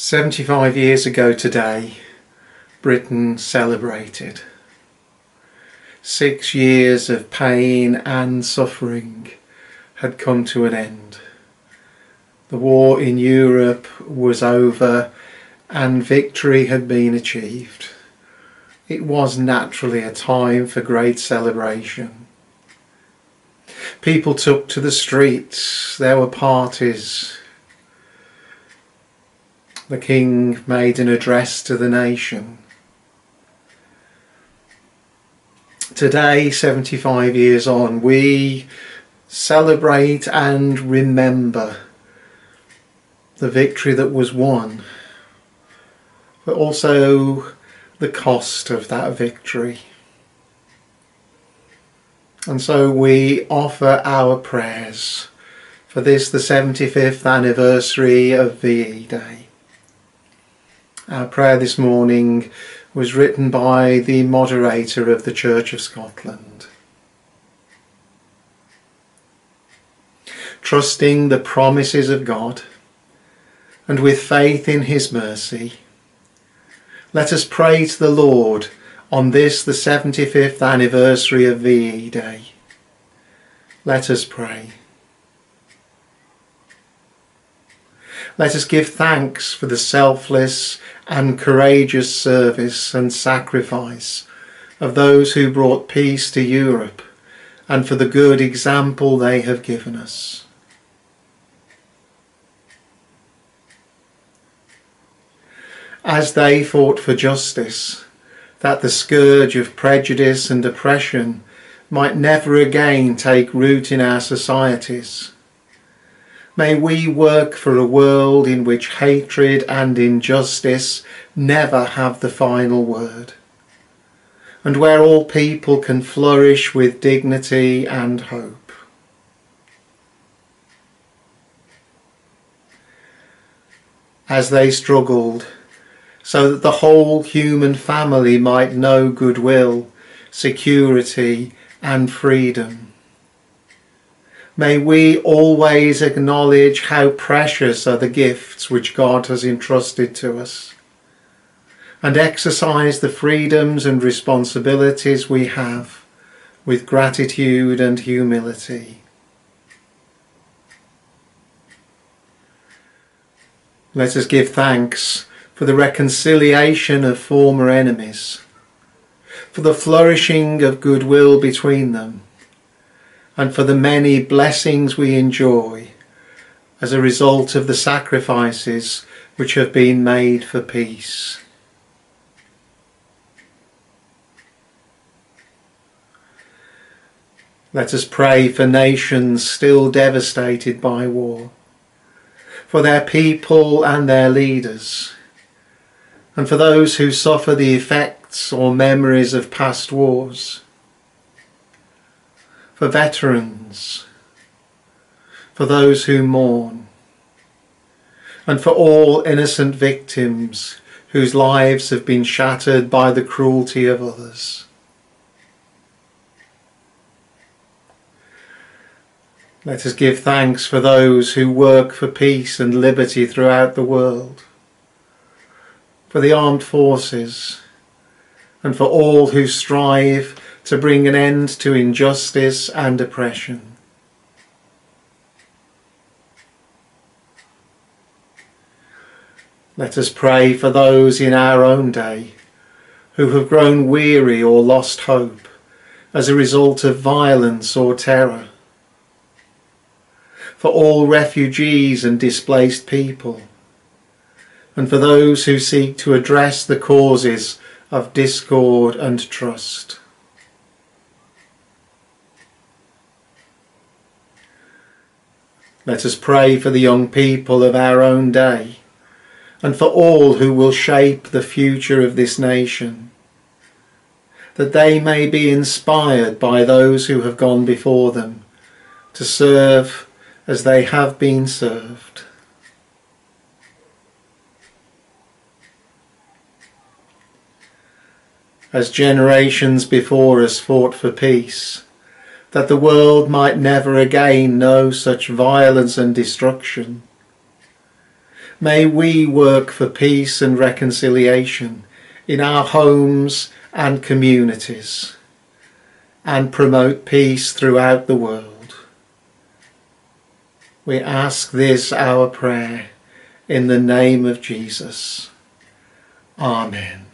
75 years ago today, Britain celebrated. Six years of pain and suffering had come to an end. The war in Europe was over and victory had been achieved. It was naturally a time for great celebration. People took to the streets, there were parties, the King made an address to the nation. Today, 75 years on, we celebrate and remember the victory that was won, but also the cost of that victory. And so we offer our prayers for this, the 75th anniversary of VE Day. Our prayer this morning was written by the moderator of the Church of Scotland. Trusting the promises of God and with faith in His mercy, let us pray to the Lord on this, the 75th anniversary of VE Day. Let us pray. Let us give thanks for the selfless and courageous service and sacrifice of those who brought peace to Europe and for the good example they have given us. As they fought for justice, that the scourge of prejudice and oppression might never again take root in our societies, May we work for a world in which hatred and injustice never have the final word, and where all people can flourish with dignity and hope. As they struggled, so that the whole human family might know goodwill, security and freedom May we always acknowledge how precious are the gifts which God has entrusted to us and exercise the freedoms and responsibilities we have with gratitude and humility. Let us give thanks for the reconciliation of former enemies, for the flourishing of goodwill between them, and for the many blessings we enjoy as a result of the sacrifices which have been made for peace. Let us pray for nations still devastated by war, for their people and their leaders, and for those who suffer the effects or memories of past wars for veterans, for those who mourn, and for all innocent victims whose lives have been shattered by the cruelty of others. Let us give thanks for those who work for peace and liberty throughout the world, for the armed forces, and for all who strive to bring an end to injustice and oppression. Let us pray for those in our own day who have grown weary or lost hope as a result of violence or terror. For all refugees and displaced people, and for those who seek to address the causes of discord and trust. Let us pray for the young people of our own day and for all who will shape the future of this nation, that they may be inspired by those who have gone before them to serve as they have been served. As generations before us fought for peace, that the world might never again know such violence and destruction. May we work for peace and reconciliation in our homes and communities and promote peace throughout the world. We ask this our prayer in the name of Jesus. Amen.